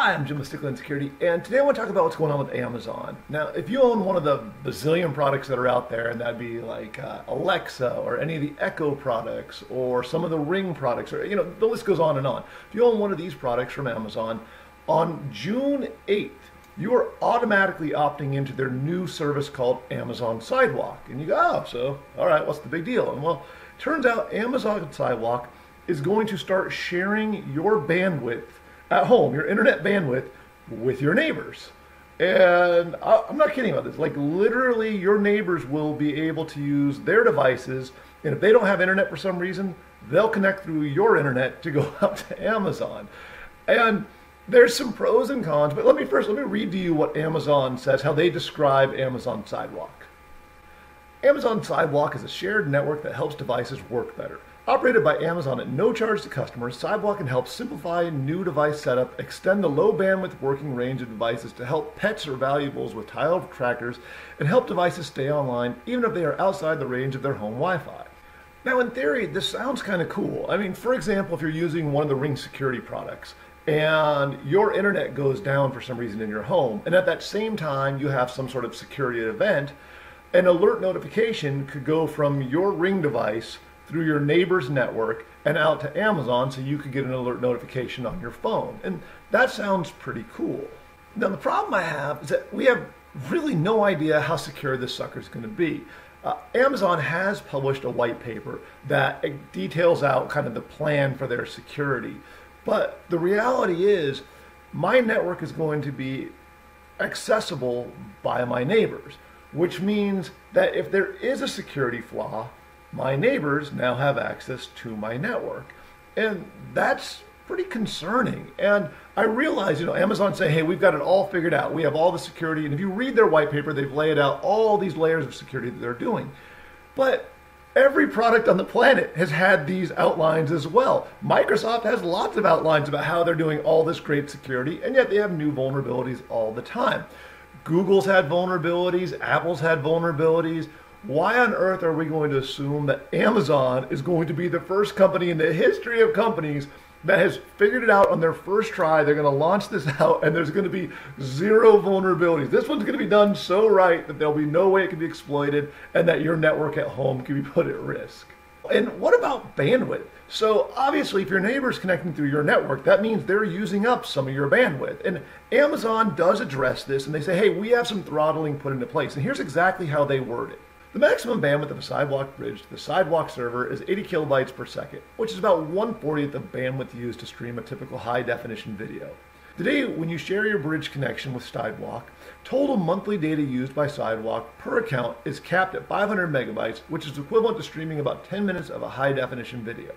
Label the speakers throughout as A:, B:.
A: Hi, I'm Jim with Stickley on Security, and today I want to talk about what's going on with Amazon. Now, if you own one of the bazillion products that are out there, and that'd be like uh, Alexa or any of the Echo products or some of the Ring products, or you know, the list goes on and on. If you own one of these products from Amazon, on June 8th, you are automatically opting into their new service called Amazon Sidewalk. And you go, oh, so, all right, what's the big deal? And well, turns out Amazon Sidewalk is going to start sharing your bandwidth at home, your internet bandwidth, with your neighbors. And I'm not kidding about this. Like, literally, your neighbors will be able to use their devices. And if they don't have internet for some reason, they'll connect through your internet to go up to Amazon. And there's some pros and cons, but let me first, let me read to you what Amazon says, how they describe Amazon Sidewalk. Amazon Sidewalk is a shared network that helps devices work better. Operated by Amazon at no charge to customers, Sidewalk can help simplify new device setup, extend the low bandwidth working range of devices to help pets or valuables with tile trackers, and help devices stay online even if they are outside the range of their home Wi-Fi. Now, in theory, this sounds kind of cool. I mean, for example, if you're using one of the Ring security products and your internet goes down for some reason in your home, and at that same time you have some sort of security event, an alert notification could go from your Ring device through your neighbor's network and out to Amazon so you could get an alert notification on your phone. And that sounds pretty cool. Now, the problem I have is that we have really no idea how secure this sucker is going to be. Uh, Amazon has published a white paper that details out kind of the plan for their security. But the reality is, my network is going to be accessible by my neighbors, which means that if there is a security flaw, my neighbors now have access to my network. And that's pretty concerning. And I realize, you know, Amazon say, hey, we've got it all figured out. We have all the security. And if you read their white paper, they've laid out all these layers of security that they're doing. But every product on the planet has had these outlines as well. Microsoft has lots of outlines about how they're doing all this great security, and yet they have new vulnerabilities all the time. Google's had vulnerabilities, Apple's had vulnerabilities why on earth are we going to assume that Amazon is going to be the first company in the history of companies that has figured it out on their first try? They're going to launch this out and there's going to be zero vulnerabilities. This one's going to be done so right that there'll be no way it can be exploited and that your network at home can be put at risk. And what about bandwidth? So obviously, if your neighbor's connecting through your network, that means they're using up some of your bandwidth. And Amazon does address this, and they say, hey, we have some throttling put into place. And here's exactly how they word it. The maximum bandwidth of a sidewalk bridge to the sidewalk server is 80 kilobytes per second, which is about 1 40th of bandwidth used to stream a typical high definition video. Today, when you share your bridge connection with Sidewalk, total monthly data used by Sidewalk per account is capped at 500 megabytes, which is equivalent to streaming about 10 minutes of a high definition video.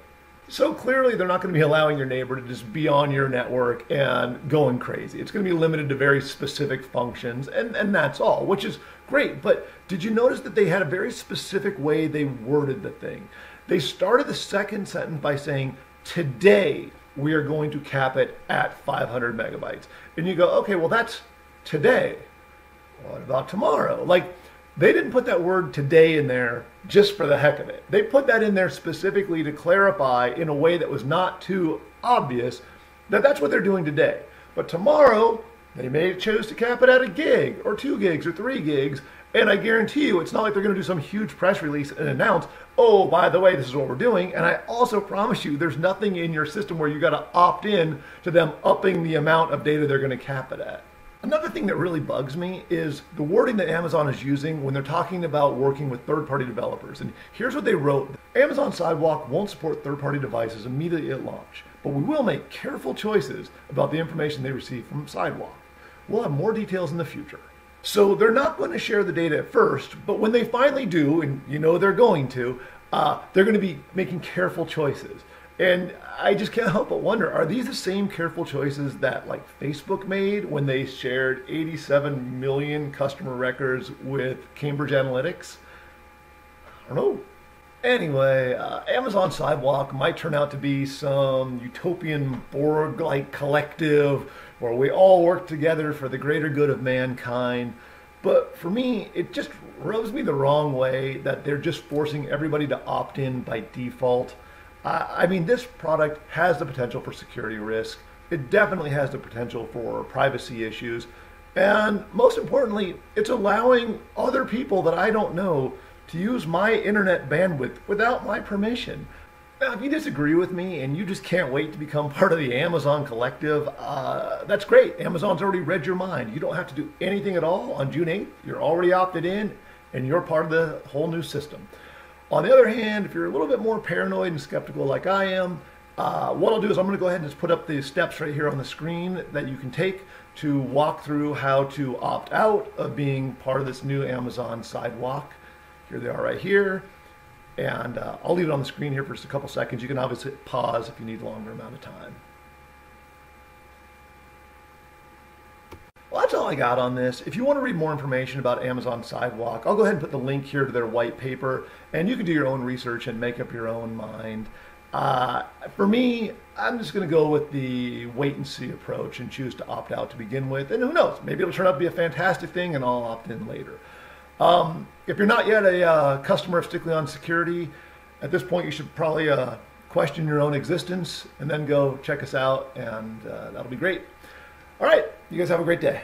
A: So clearly, they're not going to be allowing your neighbor to just be on your network and going crazy. It's going to be limited to very specific functions, and, and that's all, which is great. But did you notice that they had a very specific way they worded the thing? They started the second sentence by saying, Today we are going to cap it at 500 megabytes. And you go, okay, well, that's today. What about tomorrow? Like, they didn't put that word today in there just for the heck of it. They put that in there specifically to clarify in a way that was not too obvious that that's what they're doing today. But tomorrow, they may choose to cap it at a gig or two gigs or three gigs. And I guarantee you, it's not like they're going to do some huge press release and announce, oh, by the way, this is what we're doing. And I also promise you, there's nothing in your system where you got to opt in to them upping the amount of data they're going to cap it at. Another thing that really bugs me is the wording that Amazon is using when they're talking about working with third party developers. And here's what they wrote Amazon Sidewalk won't support third party devices immediately at launch, but we will make careful choices about the information they receive from Sidewalk. We'll have more details in the future. So they're not going to share the data at first, but when they finally do, and you know they're going to, uh, they're going to be making careful choices. And I just can't help but wonder, are these the same careful choices that like Facebook made when they shared 87 million customer records with Cambridge Analytica? I don't know. Anyway, uh, Amazon Sidewalk might turn out to be some utopian Borg-like collective where we all work together for the greater good of mankind. But for me, it just rubs me the wrong way that they're just forcing everybody to opt in by default. I mean, this product has the potential for security risk, it definitely has the potential for privacy issues. And most importantly, it's allowing other people that I don't know to use my internet bandwidth without my permission. Now, if you disagree with me and you just can't wait to become part of the Amazon collective, uh, that's great. Amazon's already read your mind. You don't have to do anything at all on June 8th. You're already opted in and you're part of the whole new system. On the other hand, if you're a little bit more paranoid and skeptical like I am, uh, what I'll do is I'm going to go ahead and just put up the steps right here on the screen that you can take to walk through how to opt out of being part of this new Amazon sidewalk. Here they are right here. And uh, I'll leave it on the screen here for just a couple seconds. You can obviously pause if you need a longer amount of time. Well, that's all I got on this. If you want to read more information about Amazon Sidewalk, I'll go ahead and put the link here to their white paper, and you can do your own research and make up your own mind. Uh, for me, I'm just going to go with the wait and see approach and choose to opt out to begin with. And who knows, maybe it'll turn out to be a fantastic thing and I'll opt in later. Um, if you're not yet a uh, customer of Stickley on Security, at this point you should probably uh, question your own existence and then go check us out, and uh, that'll be great. All right, you guys have a great day.